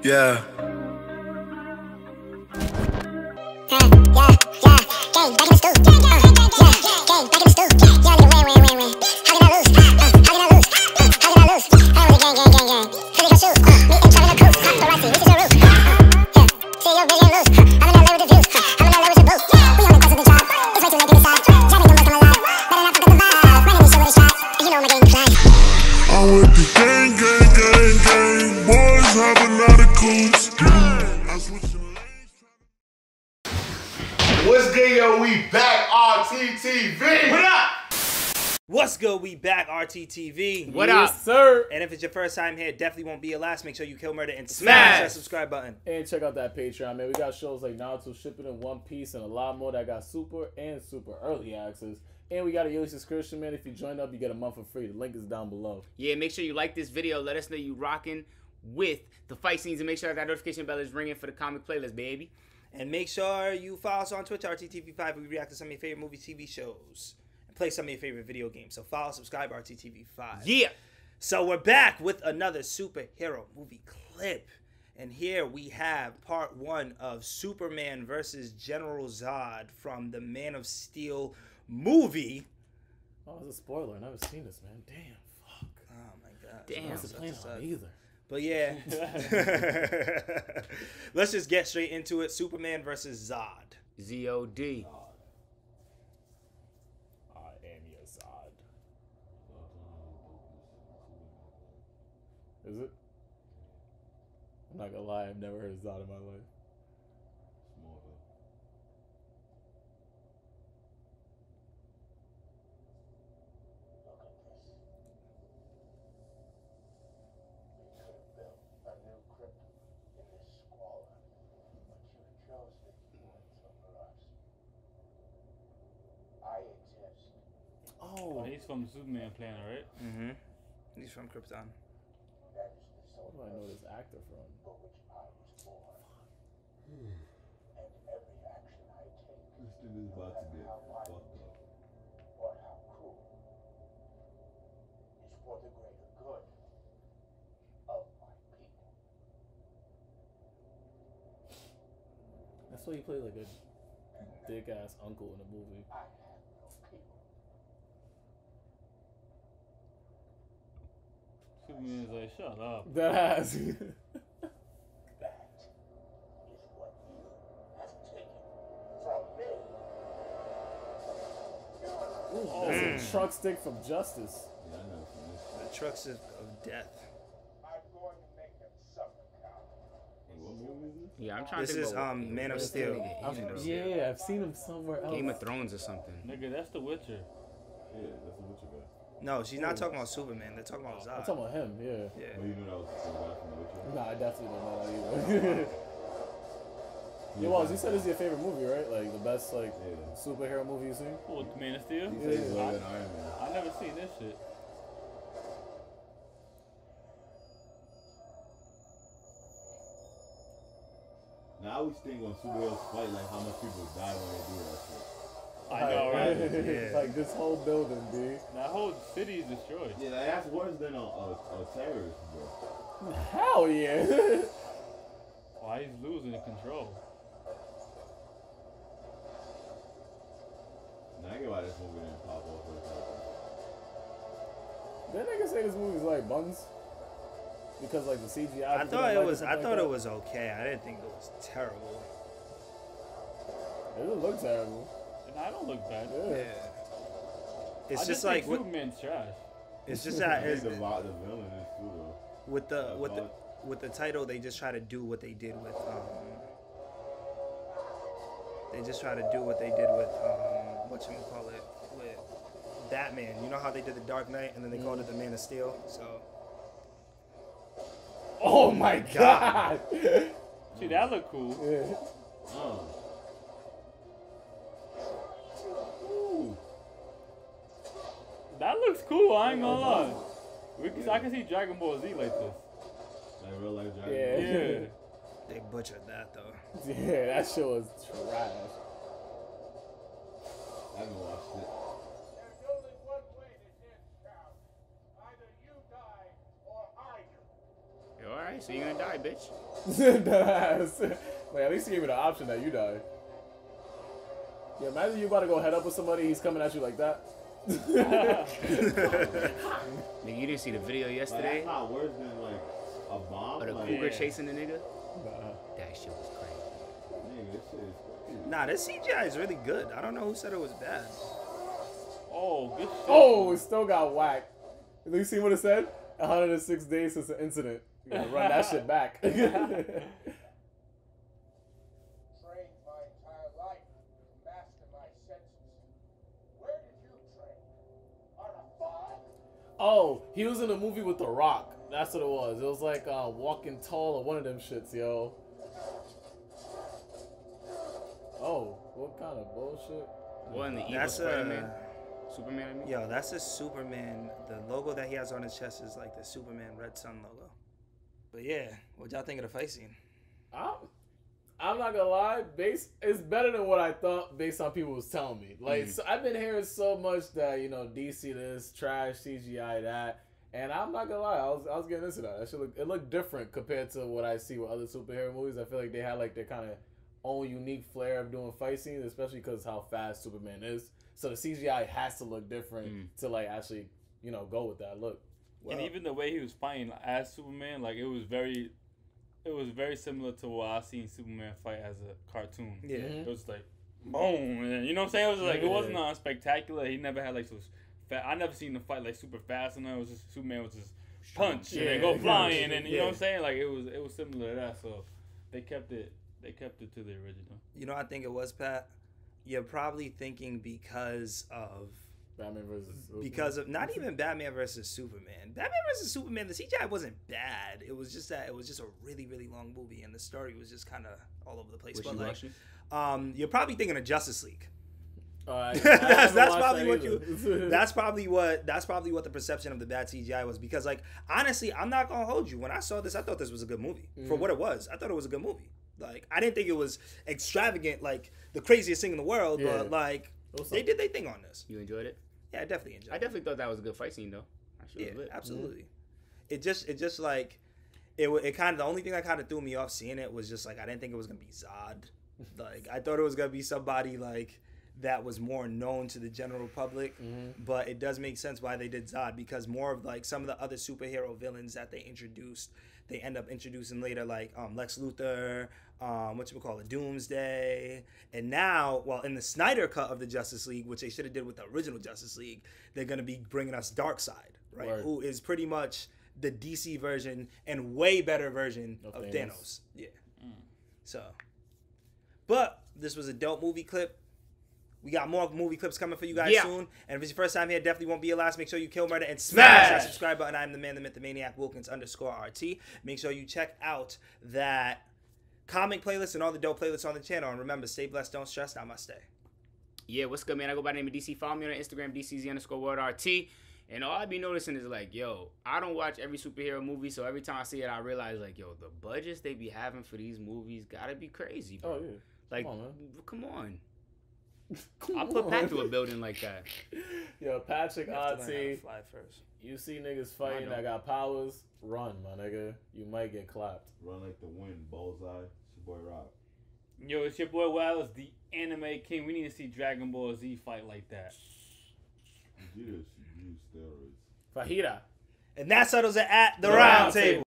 Yeah. Yeah, yeah, gang, back in the stool. Uh, yeah, gang, back in the stool. What's good, yo? We back RTTV. What up? What's good? We back, RTTV. What yes, up? sir. And if it's your first time here, definitely won't be your last. Make sure you kill murder and Smash. smash that subscribe button. And check out that Patreon, man. We got shows like Naruto Shippuden One Piece and a lot more that got super and super early access. And we got a yearly subscription, man. If you join up, you get a month for free. The link is down below. Yeah, make sure you like this video. Let us know you rocking with the fight scenes and make sure that notification bell is ringing for the comic playlist, baby. And make sure you follow us on Twitch, RTTV5. We react to some of your favorite movie, TV shows, and play some of your favorite video games. So follow, subscribe, RTTV5. Yeah. So we're back with another superhero movie clip. And here we have part one of Superman versus General Zod from the Man of Steel movie. Oh, it's a spoiler. I never seen this, man. Damn. Fuck. Oh my god. Damn. What's the plan on either? But yeah. Let's just get straight into it. Superman versus Zod. ZOD. I am your Zod. Is it? I'm not gonna lie, I've never heard Zod in my life. From the Superman planet, right? Mm-hmm. He's from Krypton. where do I know this actor from? This thing is about to get fucked up. That's why he played like a dick ass uncle in a movie. Superman's like, shut up. That ass. Ooh, that's a truck stick from Justice. Yeah, I know. The trucks of, of death. Hey, what movie is this? Yeah, I'm trying This to think is about um Man of Steel. I've- yeah, I've seen him somewhere else. Game of Thrones or something. Nigga, that's the Witcher. Yeah, that's the Witcher guy. No, she's not oh. talking about Superman. They're talking about Zod. I'm Zod. talking about him, yeah. Yeah. Oh, you know that was the from the Witcher? Nah, I definitely don't know that either. yeah, well, you said it's your favorite movie, right? Like the best like Yeah. superhero movie you've seen? What, Man of Steel? He said he's Yeah. better than Iron Man. I never seen this shit. Now I always think when superheroes fight, like how much people die when they do that shit. I know, right? Yeah. like this whole building, dude. that whole city is destroyed. Yeah, like, that's worse than a, a, a terrorist, bro. Hell yeah. Why he's losing control. Now I get why this movie didn't pop off with that. Did nigga say this movie's like buns? Because like the CGI. I thought it was. I like thought that. it was okay. I didn't think it was terrible. It didn't look terrible. And I don't look bad. Yeah. Yeah. It's I just like think with, Superman's trash. it's just that I it's, think the, lot, the villain is too, though. with the with the with the title they just try to do what they did with um. They just try to do what they did with um what you call it with Batman. You know how they did the Dark Knight and then they called it the Man of Steel. So Oh my god. See, that look cool. yeah. Uh. Looks cool. I ain't gonna lie. We can, I can see Dragon Ball Z like this. Like real life Dragon Yeah. Ball. Yeah. they butchered that though. Yeah, that shit was trash. I haven't watched it. There's only one way to end town. Either you die or I do. You alright? so you're gonna die, bitch. Deadass. Wait, at least he gave me the option that you die. Yeah, imagine you about to go head up with somebody, he's coming at you like that. Nigga, you didn't see the video Like, yesterday that's not worse than like a bomb. of the like, cougar Yeah. chasing the nigga? Nah. That shit was crazy. Nigga, this shit is crazy. Nah, this CGI is really good. I don't know who said it was bad. Oh, good shit. Oh, it still got whacked. You see what it said? 106 days since the incident. You gotta run that shit back. trained my entire life to master my senses. Where did you train? On a farm? Oh, he was in a movie with The Rock. That's what it was. It was like uh, Walking Tall or one of them shits, yo. Oh, what kind of bullshit? What in the evil That's Spider-Man? a Superman, I mean? yo. That's a Superman. The logo that he has on his chest is like the Superman Red Sun logo. But yeah, what y'all think of the fight scene? I'm, I'm not gonna lie, based it's better than what I thought based on people was telling me. Like Mhm. so I've been hearing so much that you know DC this trash CGI that, and I'm not gonna lie, I was I was getting into that. That shit look, it looked different compared to what I see with other superhero movies. I feel like they had like their kind of own unique flair of doing fight scenes, especially because how fast Superman is. So the CGI has to look different Mm. to like actually you know go with that look. and even the way he was fighting as Superman, like it was very, it was very similar to what I seen Superman fight as a cartoon. Yeah. Mhm. It was like, boom, and you know what I'm saying? It was like it wasn't uh, spectacular. He never had like those. Fa- I never seen him fight like super fast, and it was just Superman was just punch and then Yeah, go yeah, flying, and you know what I'm saying? Like it was it was similar to that. So they kept it they kept it to the original. You know, I think it was Pat. You're probably thinking because of Batman versus Superman. because of not even Batman versus Superman. Batman versus Superman, the CGI wasn't bad. It was just that it was just a really really long movie, and the story was just kind of all over the place. Was but like, um, you're probably thinking of Justice League. Uh, I- I that's that's probably that what you. That's probably what that's probably what the perception of the bad CGI was because like honestly, I'm not gonna hold you. When I saw this, I thought this was a good movie for Mm-hmm. what it was. I thought it was a good movie. Like I didn't think it was extravagant, like the craziest thing in the world, Yeah. but like It they did their thing on this. You enjoyed it? Yeah, I definitely enjoyed. I it. definitely thought that was a good fight scene, though. Yeah, absolutely. It just, it just like, it, it kind of the only thing that kind of threw me off seeing it was just like I didn't think it was gonna be Zod. Like I thought it was gonna be somebody like that was more known to the general public. But it does make sense why they did Zod because more of like some of the other superhero villains that they introduced, they end up introducing later, like um, Lex Luthor, um, what you call it, Doomsday, and now, well, in the Snyder cut of the Justice League, which they should have did with the original Justice League, they're gonna be bringing us Darkseid, right? Word. Who is pretty much the DC version and way better version of, Of Thanos. Thanos. Yeah. So, but this was a dope movie clip. We got more movie clips coming for you guys Yeah. soon. And if it's your first time here, definitely won't be your last. Make sure you kill murder and smash, that subscribe button. I'm the man, the myth, the maniac, Wilkins underscore RT. Make sure you check out that comic playlist and all the dope playlists on the channel. And remember, stay blessed, don't stress, namaste. Yeah, what's good, man? I go by the name of DC. Follow me on Instagram, DCZ underscore world RT. And all I be noticing is like, yo, I don't watch every superhero movie, so every time I see it, I realize like, yo, the budgets they be having for these movies gotta be crazy, bro. Oh yeah. like, come on, man. come on. Come I'll put on. Pat to a building like that. Yo, Patrick You have to learn how to RT, fly first. You see niggas fighting know. that got powers, run, my nigga. You might get clapped. Run like the wind, bullseye. It's your boy Rock. Yo, it's your boy Wellz, the anime king. We need to see Dragon Ball Z fight like that. You just use steroids. Fajita. And that settles it at the, The round round table. table.